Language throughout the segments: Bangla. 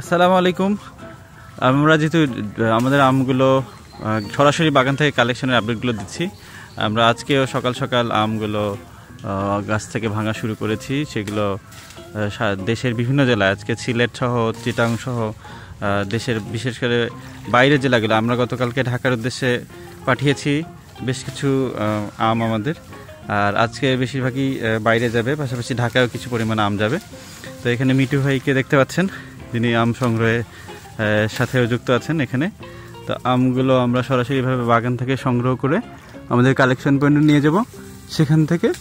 আসসালামু আলাইকুম। আমরা যেহেতু আমাদের আমগুলো সরাসরি বাগান থেকে কালেকশনের আপডেটগুলো দিচ্ছি। আমরা আজকেও সকাল সকাল আমগুলো গাছ থেকে ভাঙা শুরু করেছি। সেগুলো দেশের বিভিন্ন জেলায়, আজকে সিলেট সহ, চিটাং সহ দেশের বিশেষ করে বাইরের জেলাগুলো। আমরা গতকালকে ঢাকার উদ্দেশ্যে পাঠিয়েছি বেশ কিছু আম আমাদের। আর আজকে বেশিরভাগই বাইরে যাবে, পাশাপাশি ঢাকায়ও কিছু পরিমাণ আম যাবে। তো এখানে মিটু ভাইকে দেখতে পাচ্ছেন। যিনি আম সংগ্রহে সাথেও যুক্ত আছেন এখানে। তো আমগুলো আমরা সরাসরিভাবে বাগান থেকে সংগ্রহ করে আমাদের কালেকশন পয়েন্টে নিয়ে যাব। সেখান থেকে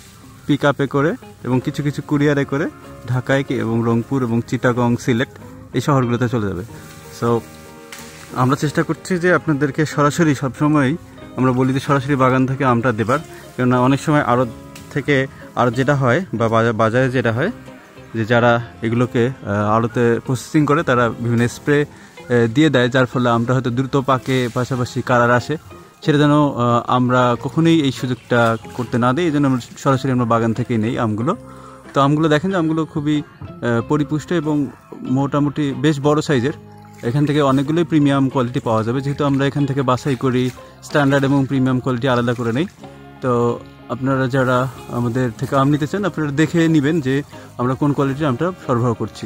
পিক আপে করে এবং কিছু কিছু কুরিয়ারে করে ঢাকায় এবং রংপুর এবং চিটাগং সিলেট এই শহরগুলোতে চলে যাবে। সো আমরা চেষ্টা করছি যে আপনাদেরকে সরাসরি সবসময়ই আমরা বলি যে সরাসরি বাগান থেকে আমটা দেবার। কেননা অনেক সময় আড়ত থেকে আর যেটা হয় বা বাজা- বাজারে যেটা হয় যে যারা এগুলোকে আড়তে প্রসেসিং করে, তারা বিভিন্ন স্প্রে দিয়ে দেয়, যার ফলে আমরা হয়তো দ্রুত পাকে, পাশাপাশি কালার আসে। সেটা যেন আমরা কখনোই এই সুযোগটা করতে না দিই, এই জন্য আমরা সরাসরি আমরা বাগান থেকেই নেই আমগুলো। তো আমগুলো দেখেন যে আমগুলো খুবই পরিপুষ্ট এবং মোটামুটি বেশ বড় সাইজের। এখান থেকে অনেকগুলোই প্রিমিয়াম কোয়ালিটি পাওয়া যাবে। যেহেতু আমরা এখান থেকে বাছাই করি স্ট্যান্ডার্ড এবং প্রিমিয়াম কোয়ালিটি আলাদা করে নেই। তো আপনারা যারা আমাদের থেকে আম নিতে চান, আপনারা দেখে নেবেন যে আমরা কোন কোয়ালিটির আমটা সরবরাহ করছি।